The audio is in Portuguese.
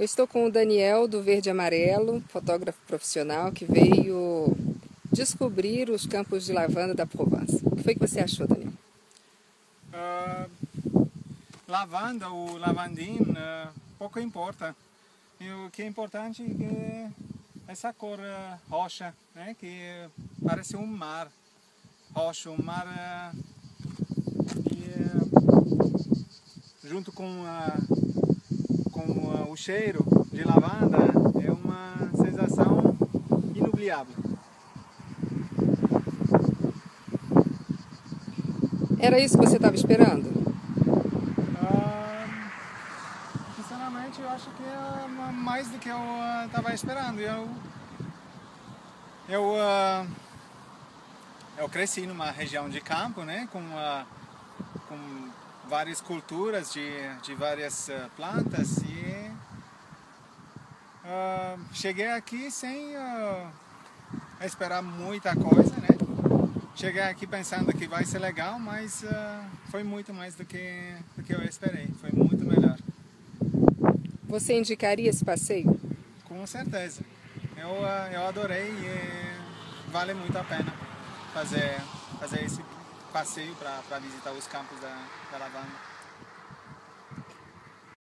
Eu estou com o Daniel do Verde Amarelo, fotógrafo profissional que veio descobrir os campos de lavanda da Provence. O que foi que você achou, Daniel? Uh, lavanda, o lavandim, uh, pouco importa. E o que é importante é essa cor uh, roxa, né, que parece um mar roxo, um mar e, junto com a com o cheiro de lavanda é uma sensação inubliável. Era isso que você estava esperando? Uh, sinceramente, eu acho que é mais do que eu estava uh, esperando. Eu, eu, uh, eu cresci numa região de campo, né, com, com várias culturas de, de várias uh, plantas e uh, cheguei aqui sem uh, esperar muita coisa, né? Cheguei aqui pensando que vai ser legal, mas foi muito mais do que, do que eu esperei, foi muito melhor. Você indicaria esse passeio? Com certeza. Eu, eu adorei e vale muito a pena fazer, fazer esse passeio para visitar os campos da, da lavanda.